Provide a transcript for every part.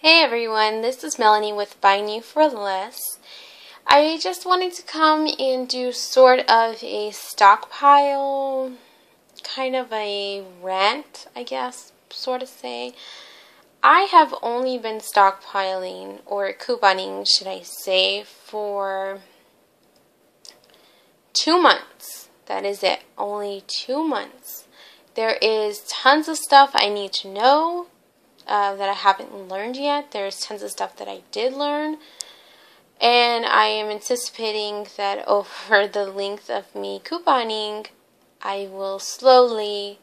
Hey everyone, this is Melanie with Buy New for Less. I just wanted to come and do sort of a stockpile, kind of a rant, I guess, sort of say. I have only been stockpiling, or couponing, should I say, for two months. That is it, only two months. There is tons of stuff I need to know uh, that I haven't learned yet. There's tons of stuff that I did learn. And I am anticipating that over the length of me couponing, I will slowly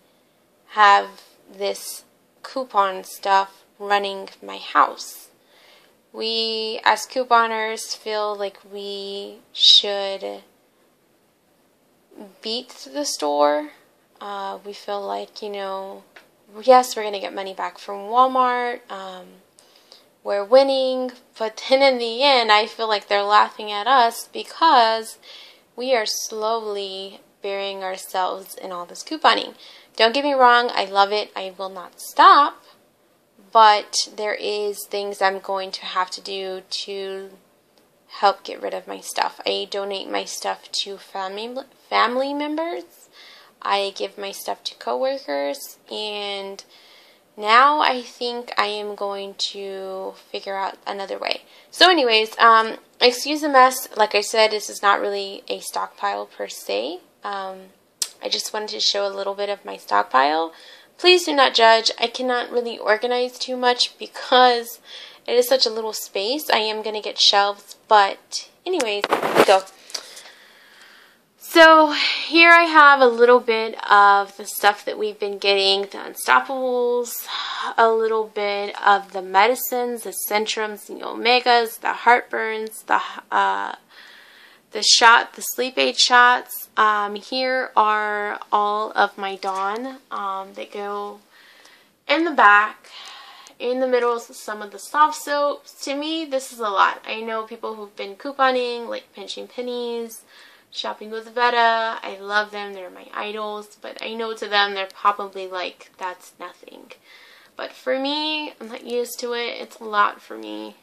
have this coupon stuff running my house. We, as couponers, feel like we should beat the store. Uh, we feel like, you know, yes, we're going to get money back from Walmart. Um, we're winning. But then in the end, I feel like they're laughing at us because we are slowly burying ourselves in all this couponing. Don't get me wrong, I love it. I will not stop. But there is things I'm going to have to do to help get rid of my stuff. I donate my stuff to family family members I give my stuff to coworkers and now I think I am going to figure out another way. So anyways, um, excuse the mess. Like I said, this is not really a stockpile per se. Um, I just wanted to show a little bit of my stockpile. Please do not judge. I cannot really organize too much because it is such a little space. I am going to get shelves, but anyways, go. So here I have a little bit of the stuff that we've been getting, the Unstoppables, a little bit of the medicines, the Centrums, the Omegas, the heartburns, the uh, the shot, the sleep aid shots. Um, here are all of my Dawn um, that go in the back. In the middle is some of the soft soaps. To me, this is a lot. I know people who've been couponing, like pinching pennies, Shopping with Veta. I love them. They're my idols. But I know to them they're probably like, that's nothing. But for me, I'm not used to it. It's a lot for me.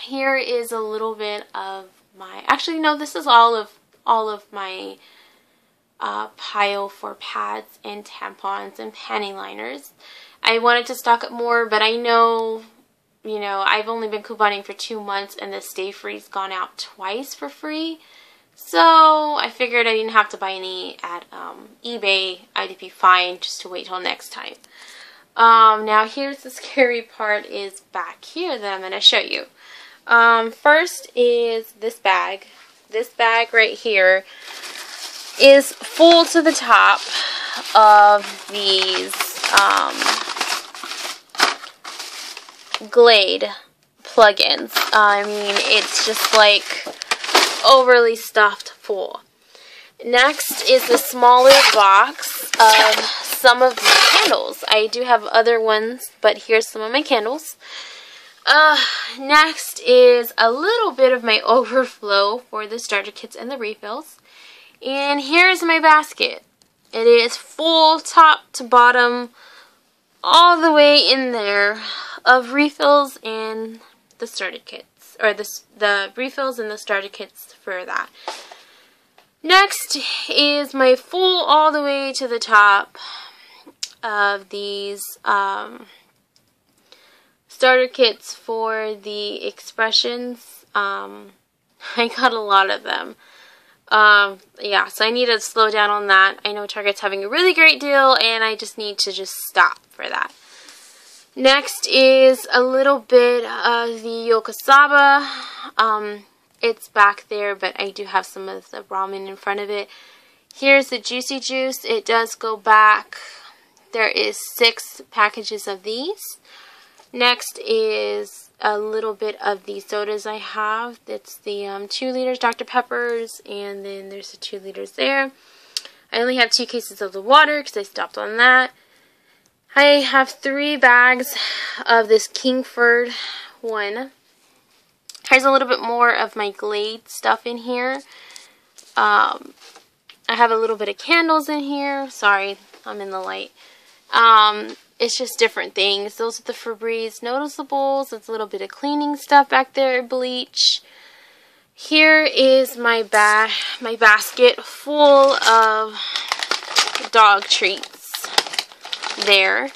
Here is a little bit of my, actually no, this is all of, all of my uh, pile for pads and tampons and panty liners. I wanted to stock up more, but I know, you know, I've only been couponing for two months and the Stay Free's gone out twice for free. So I figured I didn't have to buy any at um, eBay. I'd be fine just to wait till next time. Um, now here's the scary part is back here that I'm going to show you. Um, first is this bag. This bag right here is full to the top of these um, Glade plugins. I mean, it's just like overly stuffed full. Next is the smaller box of some of my candles. I do have other ones, but here's some of my candles. Uh, next is a little bit of my overflow for the starter kits and the refills. And here's my basket. It is full top to bottom, all the way in there, of refills and the starter kit or the, the refills and the starter kits for that. Next is my full all the way to the top of these um, starter kits for the expressions. Um, I got a lot of them. Um, yeah, so I need to slow down on that. I know Target's having a really great deal, and I just need to just stop for that. Next is a little bit of the Yakisoba. Um, it's back there, but I do have some of the ramen in front of it. Here's the Juicy Juice. It does go back. There is six packages of these. Next is a little bit of the sodas I have. It's the um, 2 liters Dr. Peppers, and then there's the 2 liters there. I only have two cases of the water because I stopped on that. I have three bags of this Kingsford one. Here's a little bit more of my Glade stuff in here. Um, I have a little bit of candles in here. Sorry, I'm in the light. Um, it's just different things. Those are the Febreze noticeables. It's a little bit of cleaning stuff back there, bleach. Here is my ba my basket full of dog treats there.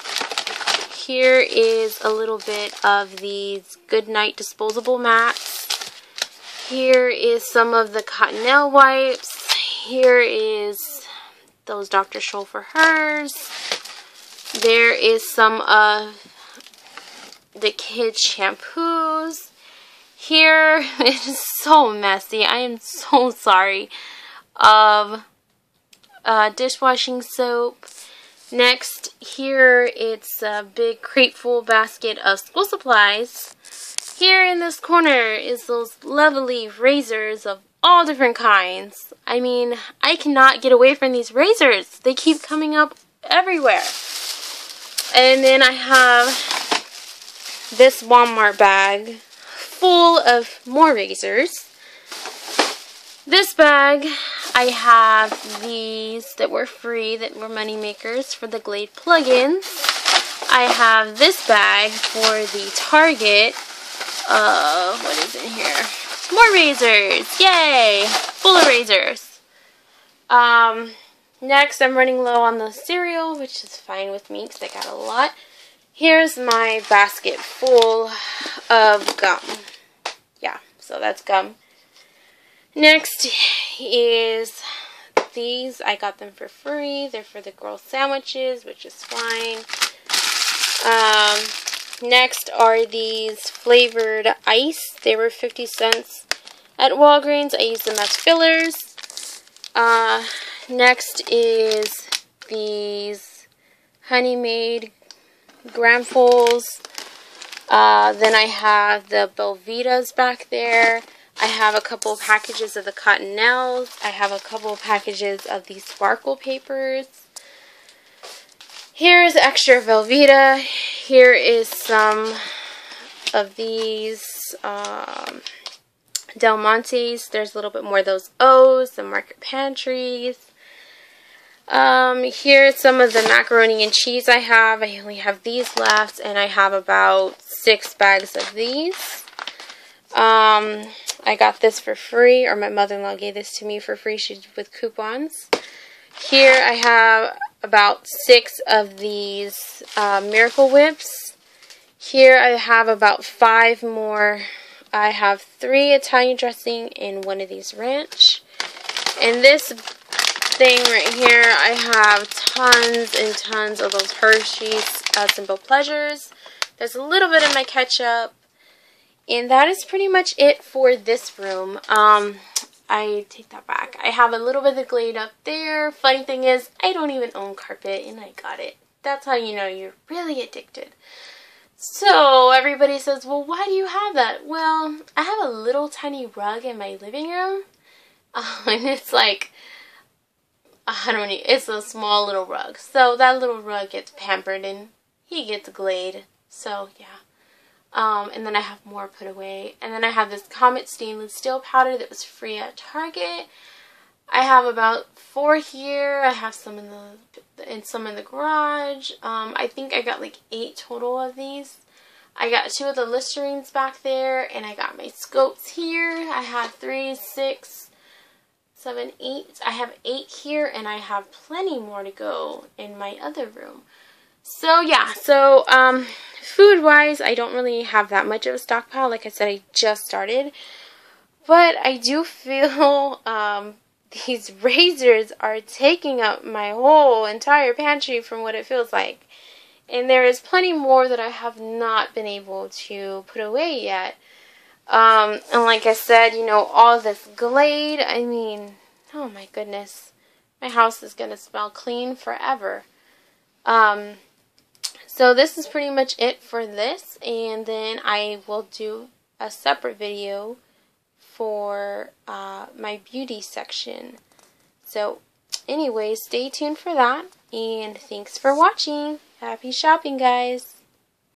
Here is a little bit of these Goodnight disposable mats. Here is some of the Cottonelle wipes. Here is those Dr. Scholl for hers. There is some of the kids' shampoos. Here, it is so messy. I am so sorry. Of uh, dishwashing soap. Next, here it's a big crateful basket of school supplies. Here in this corner is those lovely razors of all different kinds. I mean, I cannot get away from these razors. They keep coming up everywhere. And then I have this Walmart bag full of more razors. This bag, I have these that were free, that were money makers for the Glade plugins. I have this bag for the Target. Uh, what is in here? More razors! Yay! Full of razors. Um, next, I'm running low on the cereal, which is fine with me because I got a lot. Here's my basket full of gum. Yeah, so that's gum. Next is these. I got them for free. They're for the girl sandwiches, which is fine. Um, next are these flavored ice. They were 50 cents at Walgreens. I use them as fillers. Uh, next is these Honey Maid Grahamfuls. Uh, then I have the Belvitas back there. I have a couple packages of the Cottonelles. I have a couple packages of these sparkle papers. Here's extra Velveeta. Here is some of these um, Del Montes. There's a little bit more of those O's, the Market Pantries. Um, here's some of the macaroni and cheese I have. I only have these left, and I have about six bags of these. Um, I got this for free, or my mother-in-law gave this to me for free. She's with coupons. Here I have about six of these uh, Miracle Whips. Here I have about five more. I have three Italian dressing and one of these ranch. And this thing right here, I have tons and tons of those Hershey's uh, Simple Pleasures. There's a little bit of my ketchup. And that is pretty much it for this room. Um, I take that back. I have a little bit of Glade up there. Funny thing is, I don't even own carpet and I got it. That's how you know you're really addicted. So everybody says, well, why do you have that? Well, I have a little tiny rug in my living room. And it's like, I don't know, it's a small little rug. So that little rug gets pampered and he gets Glade. So yeah. Um, and then I have more put away. And then I have this Comet stainless steel powder that was free at Target. I have about four here. I have some in the and some in the garage. Um, I think I got like eight total of these. I got two of the Listerines back there, and I got my scopes here. I have three, six, seven, eight. I have eight here, and I have plenty more to go in my other room. So yeah, so um, food wise, I don't really have that much of a stockpile. Like I said, I just started. But I do feel um, these razors are taking up my whole entire pantry from what it feels like. And there is plenty more that I have not been able to put away yet. Um, and like I said, you know, all this Glade, I mean, oh my goodness. My house is going to smell clean forever. Um, so this is pretty much it for this and then I will do a separate video for uh, my beauty section. So anyways, stay tuned for that and thanks for watching. Happy shopping guys!